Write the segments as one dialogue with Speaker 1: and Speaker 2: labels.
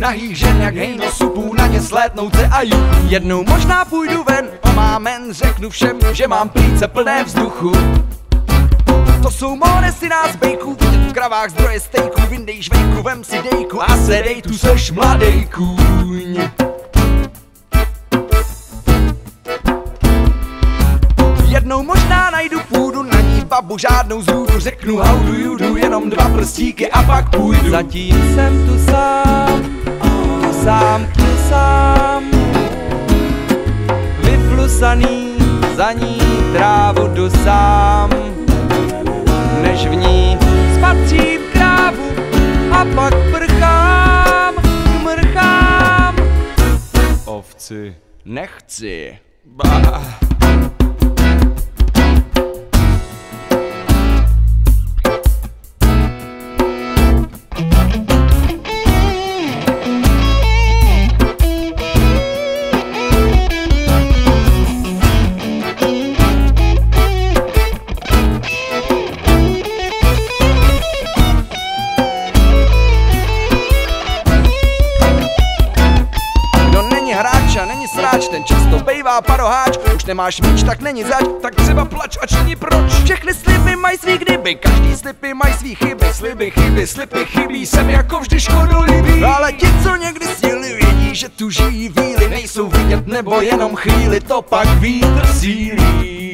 Speaker 1: nahých žen jak hejno supů Na ně slétnout se a juchu Jednou možná půjdu ven, omámen Řeknu všem, že mám plíce plné vzduchu. To jsou moresy nás bejků, vidět v kravách zdroje stejků, vyndej žvejku, vem si dejku a sedej, tu seš mladej babu žádnou zrůdu, řeknu how do you do, jenom dva prstíky a pak půjdu.
Speaker 2: Zatím jsem tu sám, tu sám, tu sám, vyplusaný, za ní trávu jdu sám, než v ní spatřím krávu a pak prchám, mrchám.
Speaker 1: Ovci nechci. Bah. Bejvá paroháč. Už nemáš míč, tak není zač, tak třeba plač, ač není proč. Všechny sliby mají svý kdyby, každý slipy mají svý chyby. Sliby, chyby, slipy, chybí, jsem jako vždy škodolivý. Ale ti, co někdy síli, vědí, že tu žijí víly. Nejsou vidět nebo jenom chvíli, to pak vítr sílí.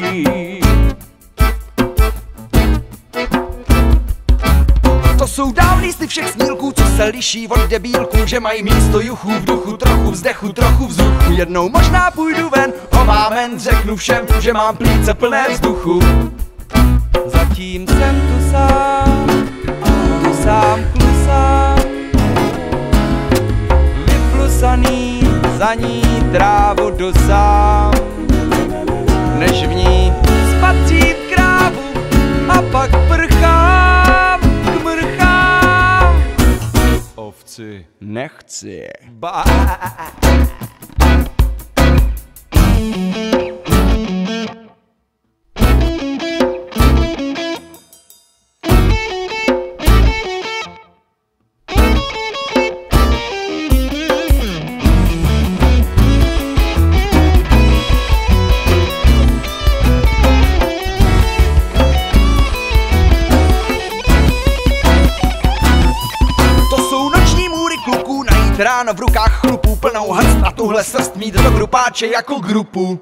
Speaker 1: To jsou dávný sty všech co se liší od debílků Že mají místo juchů v duchu, trochu vzdechu, trochu vzduchu. Jednou možná půjdu ven, omámen, řeknu všem, že mám plíce plné vzduchu.
Speaker 2: Zatím jsem tu sám, tu sám klusám Vyplusaný, za ní trávu jdu sám Než v ní spatřím
Speaker 1: ovci nechci.
Speaker 2: Ba
Speaker 1: ráno v rukách chlupů plnou hrst a tuhle srst mít do grupáče jako grupu.